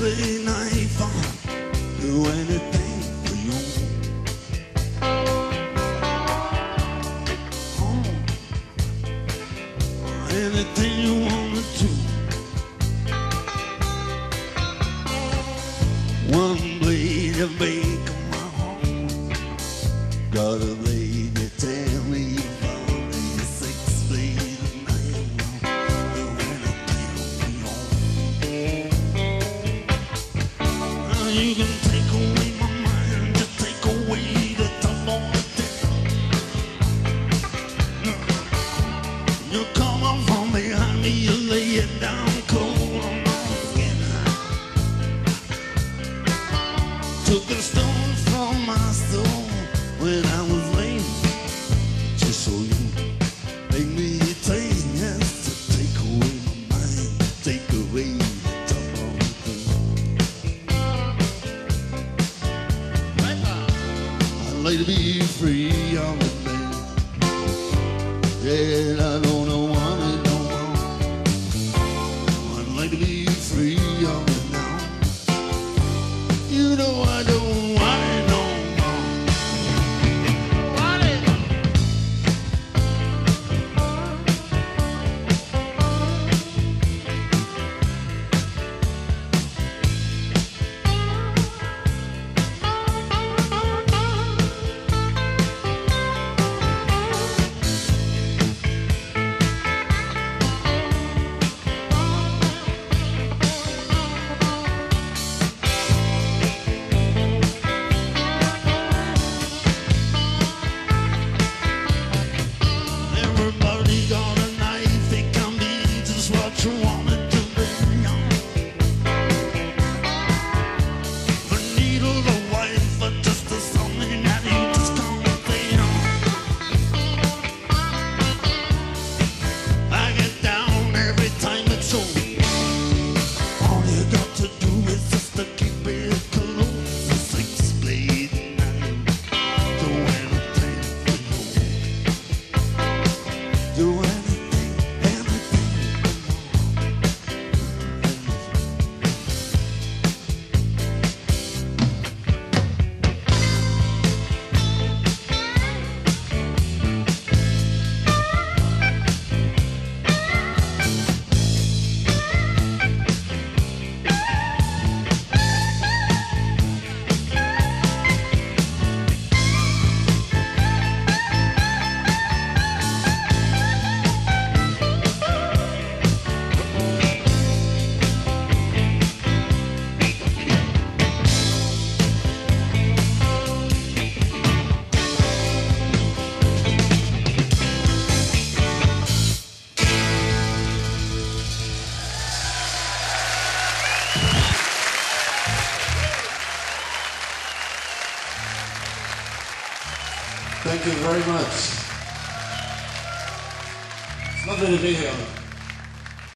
Fun. Do anything for you. Oh, anything you wanna. One blade of bacon, you can take away my mind, just take away the You come from behind me, you lay it down cold. Took the stones from my soul when I'd to be free on the day. Yeah, Thank you very much. It's lovely to be here.